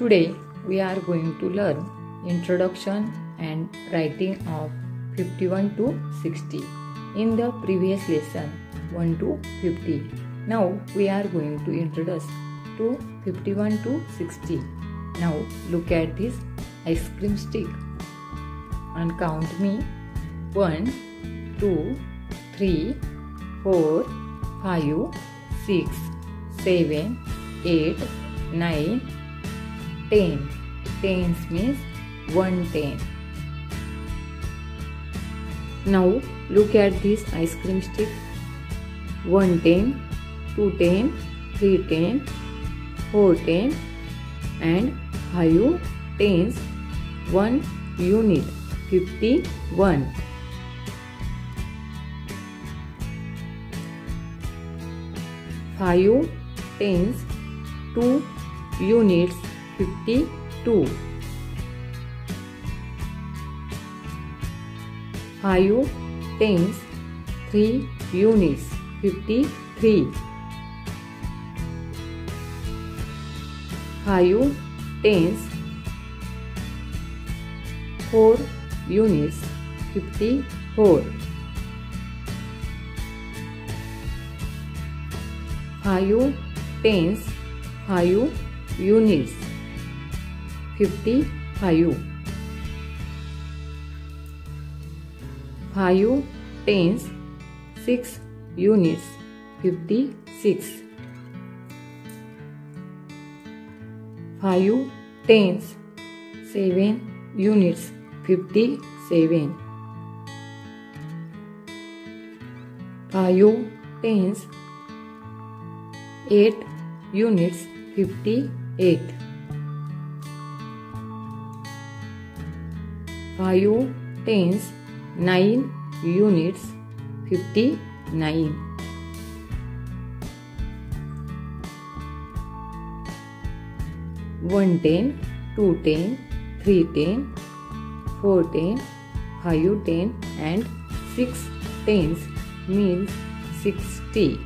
Today we are going to learn introduction and writing of 51 to 60 in the previous lesson 1 to 50. Now we are going to introduce to 51 to 60. Now look at this ice cream stick and count me 1 2 3 4 5 6 7 8 9 10 tens means 110 now look at this ice cream stick. 110 210 310 410 and 5 tens 1 unit 51 5 tens 2 units 52 5 tens 3 units 53 5 tens 4 units 54 5 tens 5 units 55 5 tens 6 units 56 5 tens 7 units 57 5 tens 8 units 58 5 tens 9 units 59 110 210 310 410 510 and 6 tens means 60